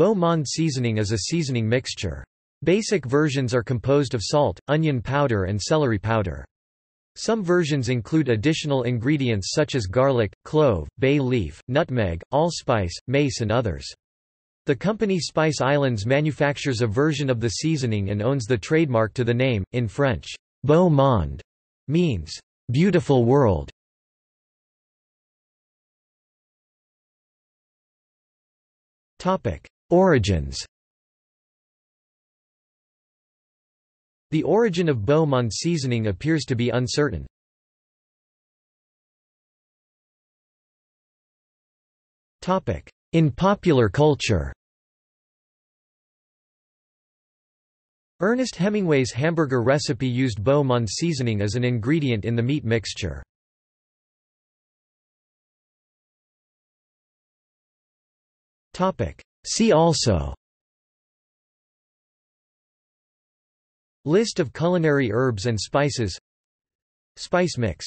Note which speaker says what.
Speaker 1: Beau Monde seasoning is a seasoning mixture. Basic versions are composed of salt, onion powder and celery powder. Some versions include additional ingredients such as garlic, clove, bay leaf, nutmeg, allspice, mace and others. The company Spice Islands manufactures a version of the seasoning and owns the trademark to the name. In French, Beau Monde means beautiful world. Topic: Origins The origin of Beau Monde seasoning appears to be uncertain. In popular culture Ernest Hemingway's hamburger recipe used Beau Monde seasoning as an ingredient in the meat mixture. See also List of culinary herbs and spices Spice mix